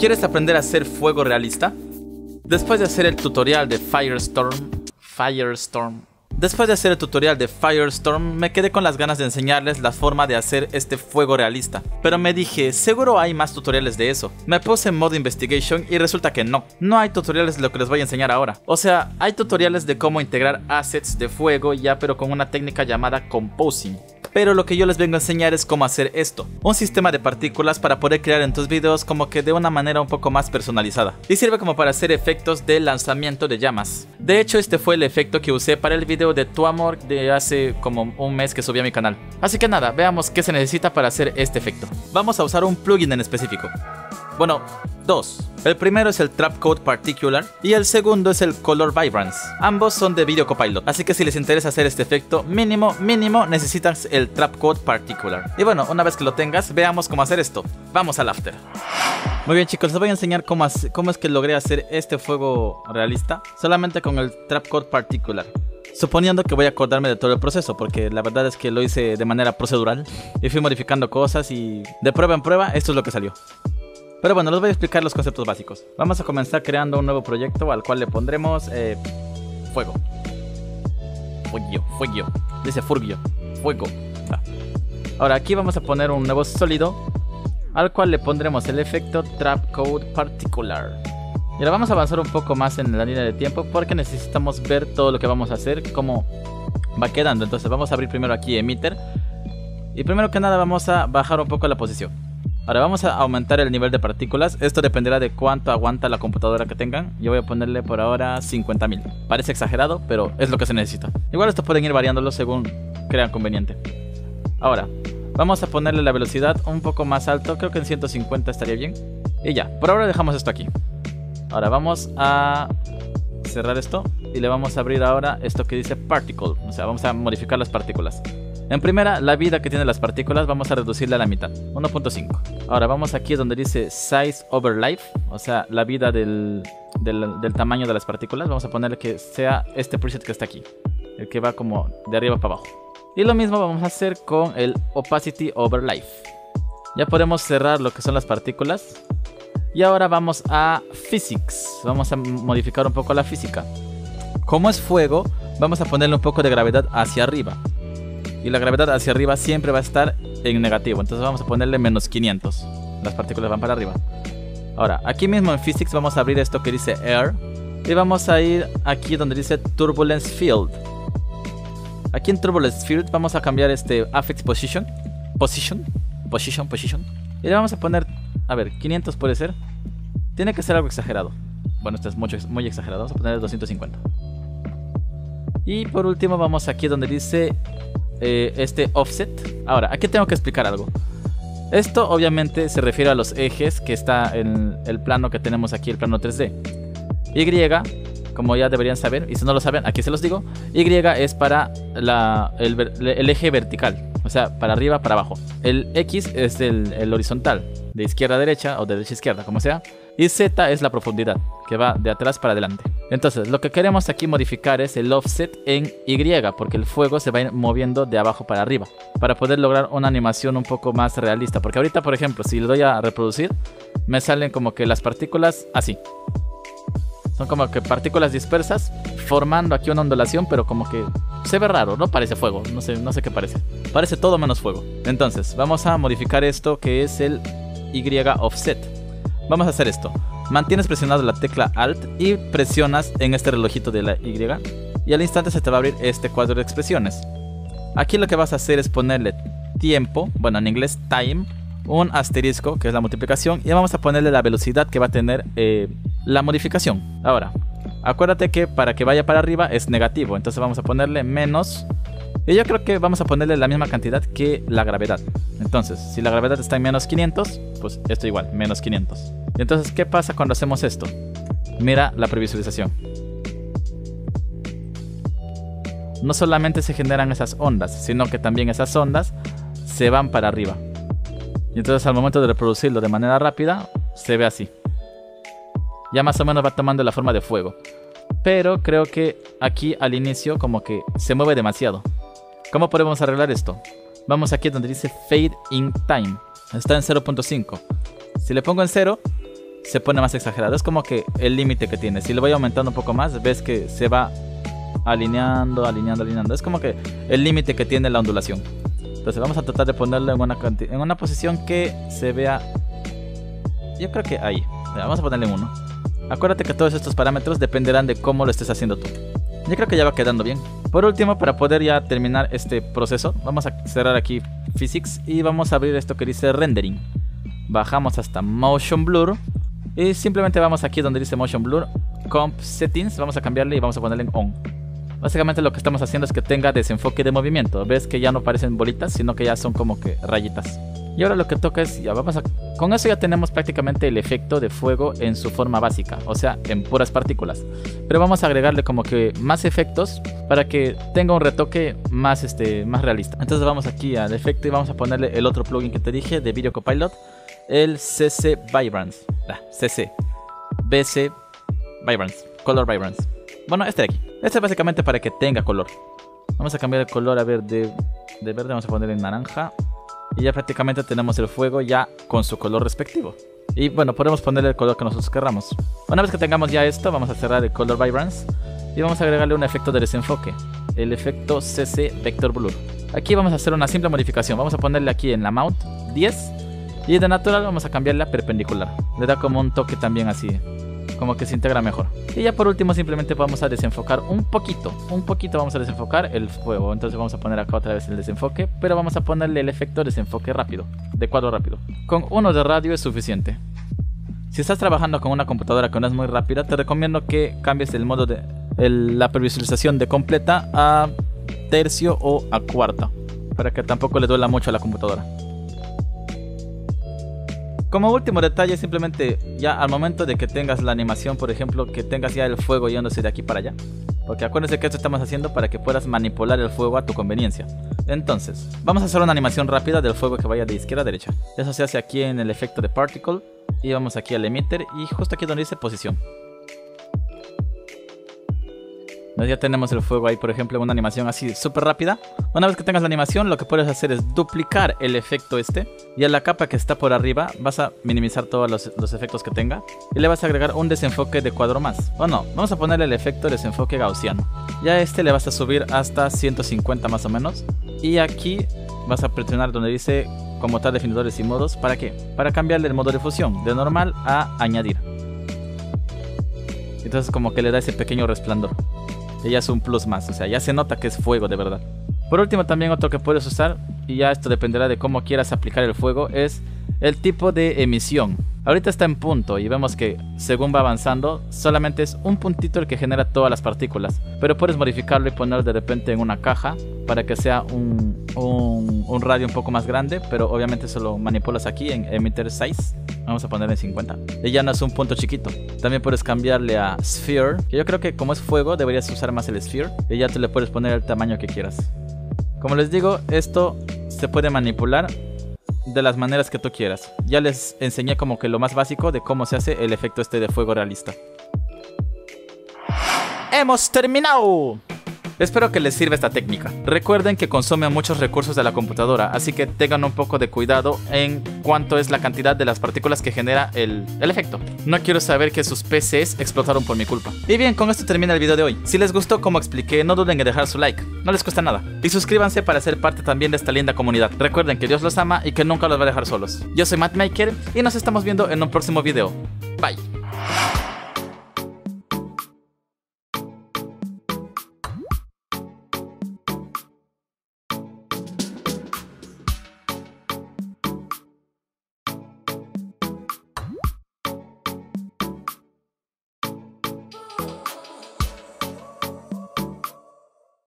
¿Quieres aprender a hacer fuego realista? Después de hacer el tutorial de Firestorm, Firestorm, Después de hacer el tutorial de Firestorm, me quedé con las ganas de enseñarles la forma de hacer este fuego realista. Pero me dije, seguro hay más tutoriales de eso. Me puse en modo investigation y resulta que no. No hay tutoriales de lo que les voy a enseñar ahora. O sea, hay tutoriales de cómo integrar assets de fuego ya pero con una técnica llamada composing pero lo que yo les vengo a enseñar es cómo hacer esto. Un sistema de partículas para poder crear en tus videos como que de una manera un poco más personalizada. Y sirve como para hacer efectos de lanzamiento de llamas. De hecho, este fue el efecto que usé para el video de Tu Amor de hace como un mes que subí a mi canal. Así que nada, veamos qué se necesita para hacer este efecto. Vamos a usar un plugin en específico. Bueno, dos. El primero es el Trapcode Particular y el segundo es el Color Vibrance. Ambos son de Video Copilot, así que si les interesa hacer este efecto, mínimo, mínimo necesitas el Trapcode Particular. Y bueno, una vez que lo tengas, veamos cómo hacer esto. Vamos al after. Muy bien chicos, les voy a enseñar cómo, cómo es que logré hacer este fuego realista solamente con el Trapcode Particular. Suponiendo que voy a acordarme de todo el proceso, porque la verdad es que lo hice de manera procedural y fui modificando cosas y de prueba en prueba esto es lo que salió. Pero bueno, les voy a explicar los conceptos básicos. Vamos a comenzar creando un nuevo proyecto al cual le pondremos eh, fuego. Fuego, fuego. Dice furbio. Fuego. Ahora aquí vamos a poner un nuevo sólido al cual le pondremos el efecto Trap Code Particular. Y ahora vamos a avanzar un poco más en la línea de tiempo porque necesitamos ver todo lo que vamos a hacer, cómo va quedando. Entonces vamos a abrir primero aquí Emitter. Y primero que nada vamos a bajar un poco la posición. Ahora vamos a aumentar el nivel de partículas. Esto dependerá de cuánto aguanta la computadora que tengan. Yo voy a ponerle por ahora 50.000. Parece exagerado, pero es lo que se necesita. Igual esto pueden ir variándolo según crean conveniente. Ahora, vamos a ponerle la velocidad un poco más alto. Creo que en 150 estaría bien. Y ya, por ahora dejamos esto aquí. Ahora vamos a cerrar esto y le vamos a abrir ahora esto que dice particle. O sea, vamos a modificar las partículas. En primera, la vida que tienen las partículas vamos a reducirla a la mitad, 1.5. Ahora vamos aquí donde dice Size over Life, o sea, la vida del, del, tamaño de las partículas. Vamos a ponerle que sea este preset que está aquí, el que va como de arriba para abajo. Y lo mismo vamos a hacer con el Opacity over Life. Ya podemos cerrar lo que son las partículas. Y ahora vamos a Physics. Vamos a modificar un poco la física. Como es fuego, vamos a ponerle un poco de gravedad hacia arriba y la gravedad hacia arriba siempre va a estar en negativo. Entonces vamos a ponerle menos 500. Las partículas van para arriba. Ahora, aquí mismo en Physics vamos a abrir esto que dice Air. Y vamos a ir aquí donde dice Turbulence Field. Aquí en Turbulence Field vamos a cambiar este Affect Position. Position. Position, position. Y le vamos a poner, a ver, 500 puede ser. Tiene que ser algo exagerado. Bueno, esto es mucho, muy exagerado. Vamos a poner 250. Y por último vamos aquí donde dice eh, este offset. Ahora, aquí tengo que explicar algo. Esto obviamente se refiere a los ejes que está en el plano que tenemos aquí, el plano 3D. Y, como ya deberían saber, y si no lo saben, aquí se los digo, Y es para el, eje vertical, o sea, para arriba, para abajo. El X es el horizontal, de izquierda a derecha o de derecha a izquierda, como sea. Y Z es la profundidad, que va de atrás para adelante. Entonces, lo que queremos aquí modificar es el offset en Y, porque el fuego se va moviendo de abajo para arriba, para poder lograr una animación un poco más realista. Porque ahorita, por ejemplo, si le doy a reproducir, me salen como que las partículas así. Son como que partículas dispersas, formando aquí una ondulación, pero como que se ve raro, no parece fuego, no sé, no sé qué parece. Parece todo menos fuego. Entonces, vamos a modificar esto que es el Y offset. Vamos a hacer esto. Mantienes presionado la tecla Alt y presionas en este relojito de la Y y al instante se te va a abrir este cuadro de expresiones. Aquí lo que vas a hacer es ponerle tiempo, bueno en inglés time, un asterisco que es la multiplicación y vamos a ponerle la velocidad que va a tener eh, la modificación. Ahora, acuérdate que para que vaya para arriba es negativo, entonces vamos a ponerle menos y yo creo que vamos a ponerle la misma cantidad que la gravedad. Entonces, si la gravedad está en menos 500, pues esto igual, menos 500. Entonces, ¿qué pasa cuando hacemos esto? Mira la previsualización. No solamente se generan esas ondas, sino que también esas ondas se van para arriba. Y entonces al momento de reproducirlo de manera rápida, se ve así. Ya más o menos va tomando la forma de fuego. Pero creo que aquí al inicio como que se mueve demasiado. ¿Cómo podemos arreglar esto? Vamos aquí donde dice Fade in Time. Está en 0.5. Si le pongo en 0, se pone más exagerado. Es como que el límite que tiene. Si lo voy aumentando un poco más, ves que se va alineando, alineando, alineando. Es como que el límite que tiene la ondulación. Entonces vamos a tratar de ponerlo en una, en una posición que se vea... Yo creo que ahí. Vamos a ponerle en uno. Acuérdate que todos estos parámetros dependerán de cómo lo estés haciendo tú. Yo creo que ya va quedando bien. Por último, para poder ya terminar este proceso, vamos a cerrar aquí Physics y vamos a abrir esto que dice Rendering. Bajamos hasta Motion Blur y simplemente vamos aquí donde dice Motion Blur, Comp Settings, vamos a cambiarle y vamos a ponerle en On. Básicamente lo que estamos haciendo es que tenga desenfoque de movimiento. Ves que ya no parecen bolitas, sino que ya son como que rayitas. Y ahora lo que toca es, ya vamos a... Con eso ya tenemos prácticamente el efecto de fuego en su forma básica, o sea, en puras partículas. Pero vamos a agregarle como que más efectos para que tenga un retoque más, este, más realista. Entonces vamos aquí al efecto y vamos a ponerle el otro plugin que te dije de Video Copilot, el CC Vibrance. Ah, CC. BC Vibrance. Color Vibrance. Bueno, este de aquí. Este es básicamente para que tenga color. Vamos a cambiar el color a ver de, de verde, vamos a poner en naranja. Y ya prácticamente tenemos el fuego ya con su color respectivo. Y bueno, podemos ponerle el color que nosotros querramos. Una vez que tengamos ya esto, vamos a cerrar el Color Vibrance. Y vamos a agregarle un efecto de desenfoque. El efecto CC Vector Blur. Aquí vamos a hacer una simple modificación. Vamos a ponerle aquí en la Mount 10. Y de natural vamos a cambiarla a perpendicular. Le da como un toque también así como que se integra mejor. Y ya por último simplemente vamos a desenfocar un poquito, un poquito vamos a desenfocar el fuego. Entonces vamos a poner acá otra vez el desenfoque, pero vamos a ponerle el efecto desenfoque rápido, de cuadro rápido. Con uno de radio es suficiente. Si estás trabajando con una computadora que no es muy rápida, te recomiendo que cambies el modo de la previsualización de completa a tercio o a cuarta, para que tampoco le duela mucho a la computadora. Como último detalle, simplemente ya al momento de que tengas la animación, por ejemplo, que tengas ya el fuego yéndose de aquí para allá. Porque acuérdense que esto estamos haciendo para que puedas manipular el fuego a tu conveniencia. Entonces, vamos a hacer una animación rápida del fuego que vaya de izquierda a derecha. Eso se hace aquí en el efecto de particle. Y vamos aquí al emitter y justo aquí donde dice posición. Ya tenemos el fuego ahí, por ejemplo, una animación así súper rápida. Una vez que tengas la animación, lo que puedes hacer es duplicar el efecto este. Y a la capa que está por arriba vas a minimizar todos los, efectos que tenga. Y le vas a agregar un desenfoque de cuadro más. O no, vamos a ponerle el efecto desenfoque gaussiano. Ya este le vas a subir hasta 150 más o menos. Y aquí vas a presionar donde dice como tal definidores y modos. ¿Para qué? Para cambiarle el modo de fusión de normal a añadir. Entonces como que le da ese pequeño resplandor ya es un plus más, o sea, ya se nota que es fuego de verdad. Por último, también otro que puedes usar, y ya esto dependerá de cómo quieras aplicar el fuego, es el tipo de emisión. Ahorita está en punto y vemos que según va avanzando, solamente es un puntito el que genera todas las partículas. Pero puedes modificarlo y ponerlo de repente en una caja para que sea un, un, radio un poco más grande, pero obviamente solo manipulas aquí en emitter size. Vamos a ponerle en 50. Y ya no es un punto chiquito. También puedes cambiarle a sphere, que yo creo que como es fuego deberías usar más el sphere. Y ya te le puedes poner el tamaño que quieras. Como les digo, esto se puede manipular de las maneras que tú quieras. Ya les enseñé como que lo más básico de cómo se hace el efecto este de fuego realista. ¡Hemos terminado! Espero que les sirva esta técnica. Recuerden que consume muchos recursos de la computadora, así que tengan un poco de cuidado en cuánto es la cantidad de las partículas que genera el, el, efecto. No quiero saber que sus PCs explotaron por mi culpa. Y bien, con esto termina el video de hoy. Si les gustó como expliqué, no duden en dejar su like, no les cuesta nada. Y suscríbanse para ser parte también de esta linda comunidad. Recuerden que Dios los ama y que nunca los va a dejar solos. Yo soy Matt Maker y nos estamos viendo en un próximo video. Bye.